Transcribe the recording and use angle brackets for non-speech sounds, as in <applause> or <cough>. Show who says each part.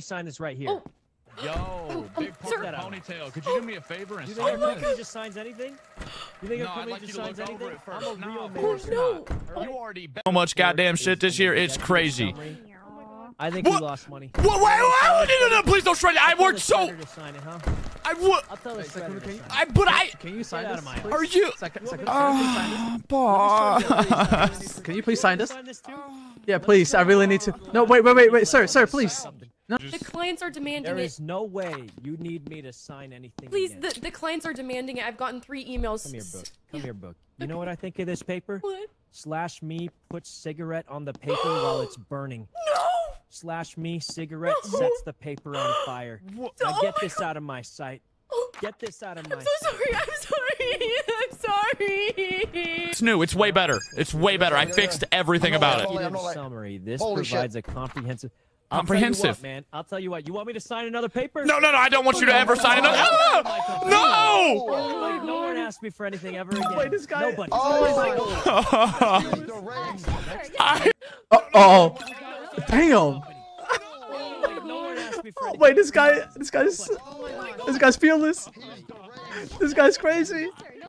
Speaker 1: sign this right here.
Speaker 2: Oh.
Speaker 3: Yo, big
Speaker 2: sir.
Speaker 3: purple ponytail. Could you do me a favor and
Speaker 1: You think our company just signs anything? You think
Speaker 3: No,
Speaker 1: our
Speaker 3: I'd
Speaker 1: company
Speaker 3: like
Speaker 1: just
Speaker 3: you
Speaker 1: signs anything?
Speaker 3: over it
Speaker 1: I'm
Speaker 3: first.
Speaker 1: a
Speaker 3: No,
Speaker 1: real man.
Speaker 3: course
Speaker 2: no.
Speaker 3: You already.
Speaker 4: So much goddamn shit this year. It's crazy.
Speaker 1: I think
Speaker 4: What?
Speaker 1: we lost money.
Speaker 4: What? Wait, wait, wait, no, no, no, please don't shred it. I
Speaker 1: I'll
Speaker 4: worked so.
Speaker 1: shredder to sign it, huh?
Speaker 4: I would.
Speaker 1: I'll tell the
Speaker 5: Hey, second,
Speaker 1: shredder to
Speaker 5: can you-
Speaker 4: I. But I.
Speaker 5: Can you sign
Speaker 1: out
Speaker 5: this?
Speaker 1: of my-
Speaker 4: Are you?
Speaker 5: Second, second,
Speaker 4: Ah,
Speaker 5: can you please sign this?
Speaker 1: Sign this too?
Speaker 5: Yeah, please. I really need to. No, wait, wait, wait, wait, sir, sir, please.
Speaker 1: Something.
Speaker 2: The clients are demanding
Speaker 1: There
Speaker 2: it.
Speaker 1: is no way you need me to sign anything.
Speaker 2: Please,
Speaker 1: again.
Speaker 2: the, the clients are demanding it. I've gotten three emails.
Speaker 1: Come here, book. Come here, book. You know what I think of this paper? <laughs>
Speaker 2: What?
Speaker 1: Slash me put cigarette on the <gasps> paper while it's burning.
Speaker 2: No!
Speaker 1: Slash me cigarette <laughs> sets the paper on fire. <laughs>
Speaker 4: What?
Speaker 1: Now
Speaker 2: Oh
Speaker 1: get
Speaker 2: my
Speaker 1: this out of my sight. <gasps>
Speaker 2: Oh,
Speaker 1: Get this out of my
Speaker 2: I'm so sorry. I'm sorry. I'm sorry.
Speaker 4: It's new. It's way better. It's way better. I fixed everything about it.
Speaker 6: Holy, I'm
Speaker 1: Executive
Speaker 6: not like-
Speaker 1: summary. This
Speaker 6: Holy shit.
Speaker 1: provides a comprehensive. I'll tell what,
Speaker 4: Comprehensive.
Speaker 1: man. I'll tell you what. You want me to sign another paper?
Speaker 4: No, no, no. I don't want you to ever sign another. Ah! No!
Speaker 1: Like, no one asked me for anything ever again.
Speaker 5: Wait, this guy-
Speaker 1: Nobody.
Speaker 6: Oh, he's the rings.
Speaker 4: I,
Speaker 5: Uh oh. Damn.
Speaker 1: Like, no one asked me for anything.
Speaker 5: Wait, this guy, this guy's, this guy's fearless. This guy's crazy.